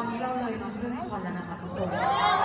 อนนี้เราเลยมาครึ่งคนแล้วนะคะทุกคน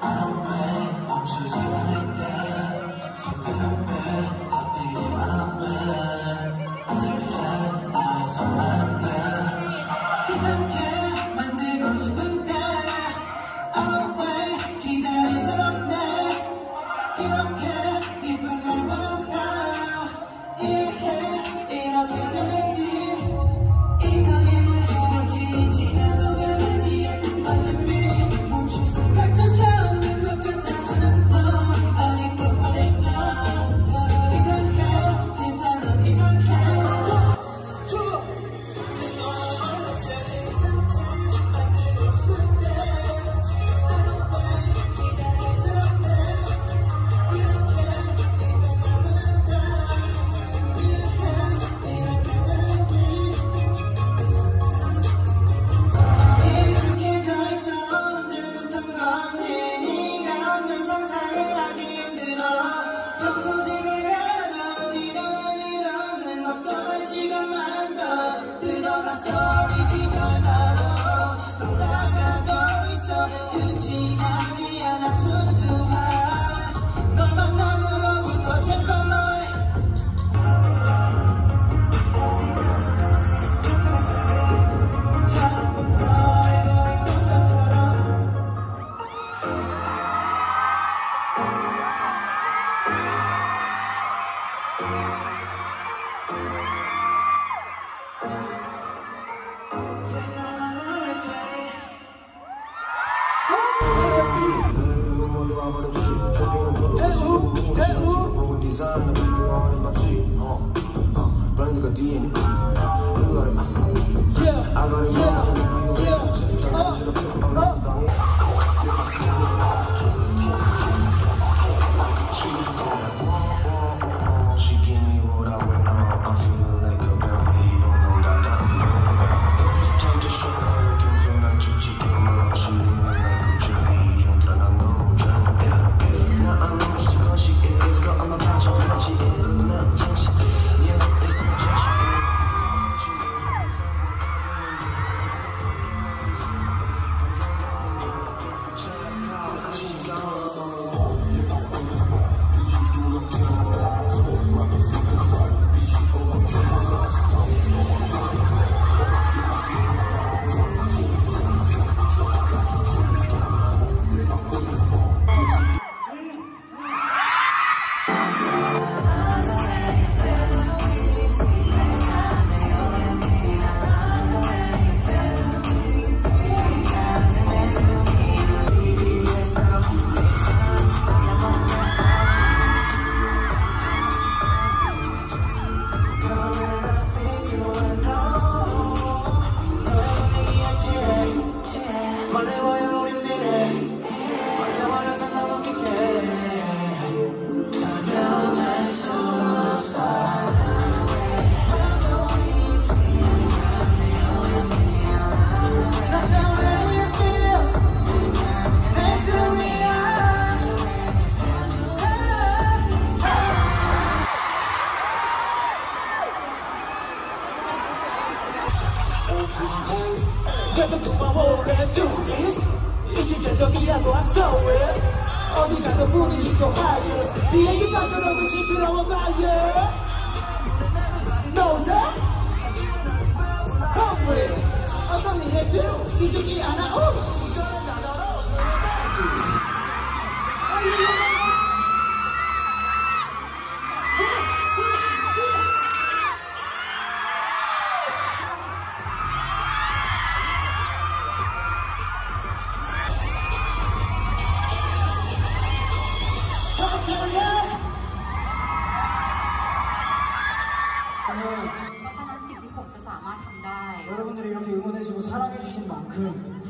멈추지 않을 손대는 배 잡히지 않을 때 never knew I would let's do this. You should just look me up, I'm so weird. All you got the booty, you go higher. The egg is not gonna wish you could all fire. No, sir. Hungry. I'm from the head, too. You should be on a.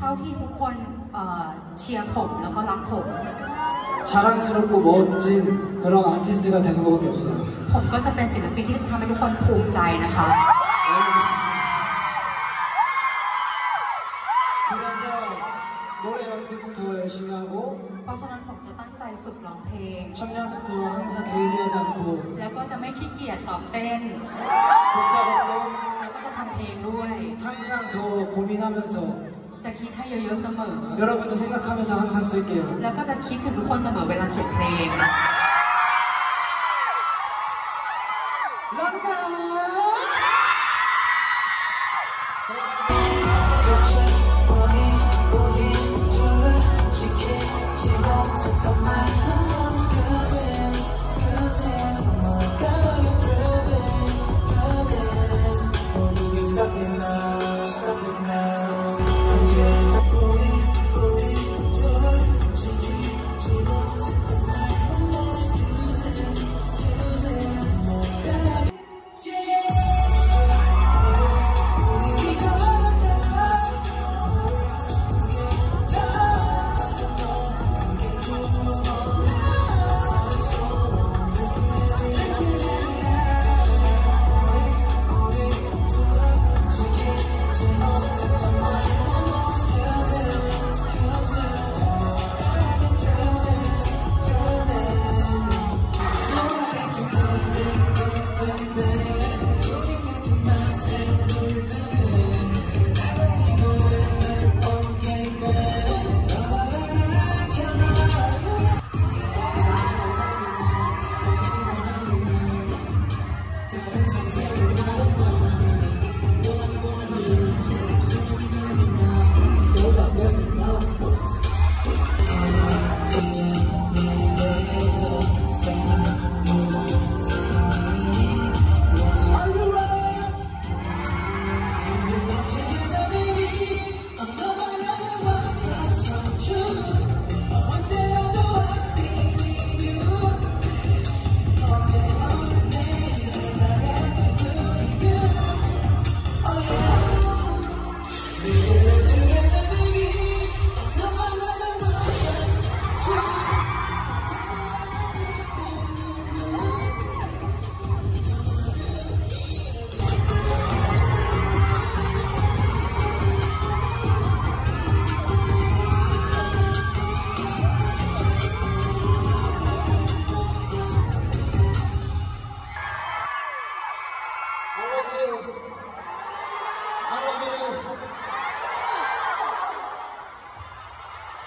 เท่าที่ทุกคนเอ่อเชียร์ผมแล้วก็รักผม 자랑스럽고 멋진 그런 아티스트가 되는 것밖에 없어요 ผมก็จะเป็นศิลปินที่จะทำให้ทุกคนภูมิใจนะคะ 그래서 노래 연습도 열심히 하고 เพราะฉะนั้นผมจะตั้งใจฝึกร้องเพลง 춤 연습도 항상 게을리하지 않고 แล้วก็จะไม่ขี้เกียจซ้อมเต้น 복잡하고 แล้วก็จะทำเพลงด้วย 항상 더 고민하면서 จะคิดให้เยอะๆเสมอ 여러분도 생각하면서 항상 쓸게요 แล้วก็จะคิดถึงทุกคนเสมอเวลาเขียนเพลง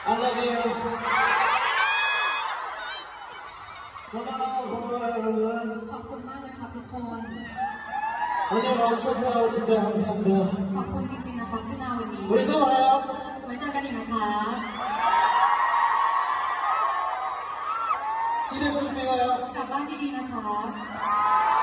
I love you 고마워 고마워요 여러분 ขอบคุณมากเลยครับทุกคน 오늘 와주셔서 진짜 감사합니다 ขอบคุณจริงๆนะครับที่มาวันนี้ 우리 또 봐요 ไว้เจอกันอีกนะคะ 집에 조심히 가요 กลับบ้านดีๆนะคะ